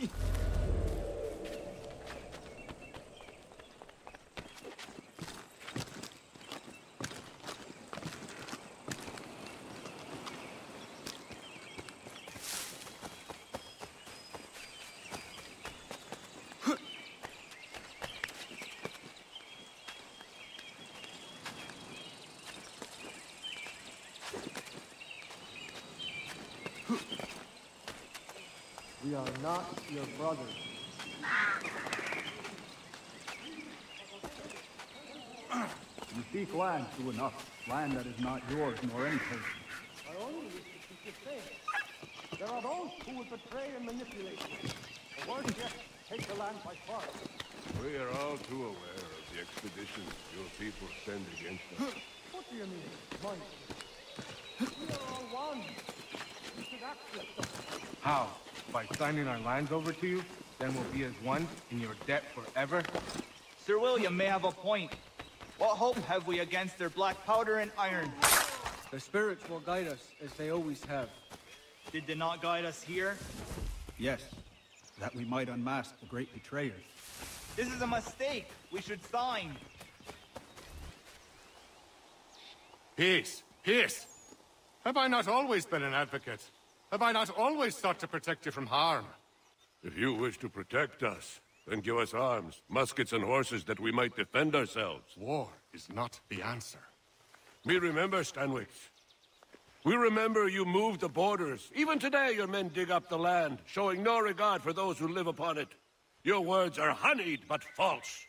fucking We are not your brothers. You seek land true enough. Land that is not yours nor any person's. I only wish to keep you safe. There are those who would betray and manipulate you. Or worse yet, take the land by force. We are all too aware of the expeditions your people send against us. What do you mean, mine? We are all one. You should act like. How? By signing our lands over to you? Then we'll be as one in your debt forever? Sir William may have a point. What hope have we against their black powder and iron? The spirits will guide us, as they always have. Did they not guide us here? Yes, that we might unmask the great betrayers. This is a mistake. We should sign. Peace! Peace! Have I not always been an advocate? Have I not always sought to protect you from harm? If you wish to protect us, then give us arms, muskets and horses that we might defend ourselves. War is not the answer. We remember, Stanwix. We remember you moved the borders. Even today your men dig up the land, showing no regard for those who live upon it. Your words are honeyed, but false.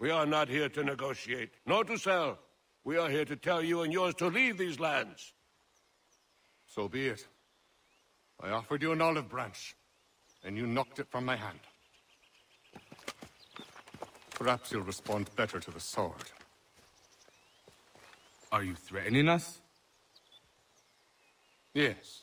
We are not here to negotiate, nor to sell. We are here to tell you and yours to leave these lands. So be it. I offered you an olive branch, and you knocked it from my hand. Perhaps you'll respond better to the sword. Are you threatening us? Yes.